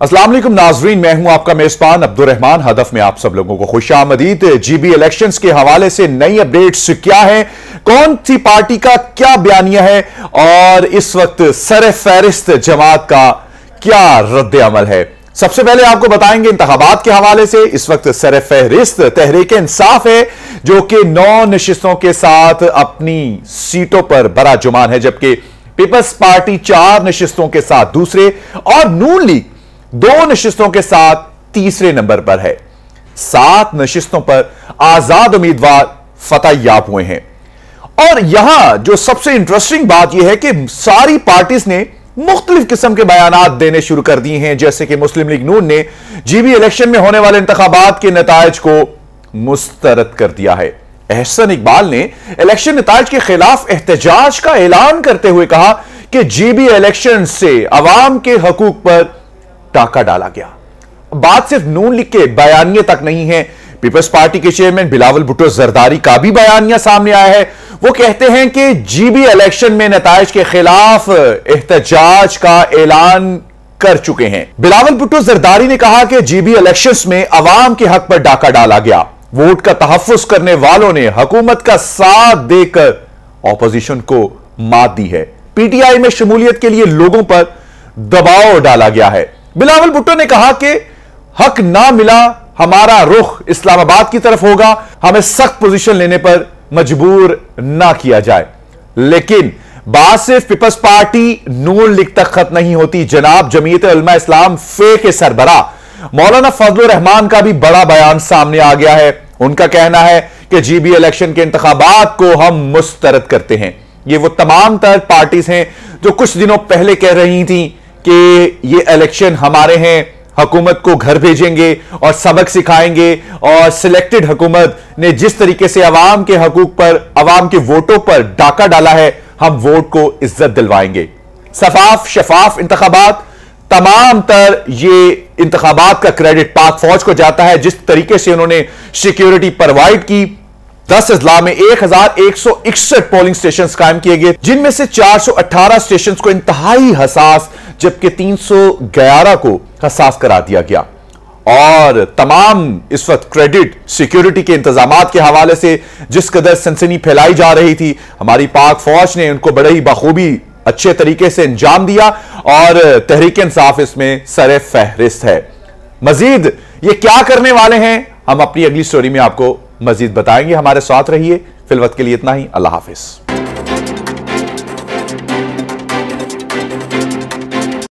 वालेकुम नाजरीन, मैं हूँ आपका मेजबान अब्दुलरहमान हदफ में आप सब लोगों को खुश आमदीद। जीबी इलेक्शंस के हवाले से नई अपडेट्स क्या है? कौन सी पार्टी का क्या बयानिया है? और इस वक्त सर फहरिस्त जमात का क्या रद्द अमल है? सबसे पहले आपको बताएँगे इंतबात के हवाले से। इस वक्त सर फहरिस्त तहरीक इंसाफ है, जो कि नौ नशस्तों के साथ अपनी सीटों पर बड़ा जुमान है, जबकि पीपल्स पार्टी चार नशस्तों के साथ दूसरे और नून लीग दो नशिस्तों के साथ तीसरे नंबर पर है। सात नशिस्तों पर आज़ाद उम्मीदवार फतह याब हुए हैं। और यहाँ जो सबसे इंटरेस्टिंग बात यह है कि सारी पार्टीज़ ने मुख्तलिफ़ किस्म के बयान देने शुरू कर दिए हैं। जैसे कि मुस्लिम लीग नून ने जीबी इलेक्शन में होने वाले इंतबात के नतज को मुस्तरद कर दिया है। एहसन इकबाल ने इलेक्शन नतज के खिलाफ एहतजाज का ऐलान करते हुए कहा कि जीबी इलेक्शन से अवाम के हकूक पर टाका डाला गया। बात सिर्फ़ नून लीग के बयानिया तक नहीं है। पीपल्स पार्टी के चेयरमैन बिलावल भुट्टो जरदारी का भी बयानिया सामने आया है। वो कहते हैं कि जीबी इलेक्शन में नतज के खिलाफ एहतजाज का ऐलान कर चुके हैं। बिलावल भुट्टो जरदारी ने कहा कि जीबी इलेक्शंस में अवाम के हक पर डाका डाला गया। वोट का तहफुज करने वालों ने हुकूमत का साथ देकर ऑपोजिशन को मात दी है। पीटीआई में शमूलियत के लिए लोगों पर दबाव डाला गया है। बिलावल भुट्टो ने कहा कि हक ना मिला, हमारा रुख इस्लामाबाद की तरफ़ होगा, हमें सख्त पोजीशन लेने पर मजबूर ना किया जाए। लेकिन बात सिर्फ़ पीपल्स पार्टी नून लीग तक खत्म नहीं होती। जनाब जमीयत उलमा इस्लाम फे के सरबरा। मौलाना फजल रहमान का भी बड़ा बयान सामने आ गया है। उनका कहना है कि जीबी इलेक्शन के इंतबात को हम मुस्तरद करते हैं। ये वो तमाम तर पार्टीज़ हैं जो कुछ दिनों पहले कह रही थी कि ये इलेक्शन हमारे हैं, हुकूमत को घर भेजेंगे और सबक सिखाएँगे और सिलेक्टेड हुकूमत ने जिस तरीके से अवाम के हकूक पर अवाम के वोटों पर डाका डाला है, हम वोट को इज़्ज़त दिलवाएँगे। सफाफ शफाफ इंतबात तमाम तर ये इंतबात का क्रेडिट पाक फौज को जाता है, जिस तरीके से उन्होंने सिक्योरिटी प्रोवाइड की, दस अजला में एक हज़ार एक सौ इकसठ पोलिंग स्टेशन कायम किए गए, जिनमें से चार सौ अट्ठारह स्टेशन को इंतहाई हसास जबकि 311 को हसास करा दिया गया। और तमाम इस वक्त क्रेडिट सिक्योरिटी के इंतज़ाम के हवाले से जिस कदर सनसनी फैलाई जा रही थी, हमारी पाक फौज ने उनको बड़े ही बखूबी अच्छे तरीके से अंजाम दिया और तहरीक इंसाफ इसमें सर फहरिस्त है। मजीद ये क्या करने वाले हैं, हम अपनी अगली स्टोरी में आपको मजीद बताएँगे। हमारे साथ रहिए। फिलवत के लिए इतना ही। अल्लाह हाफिज।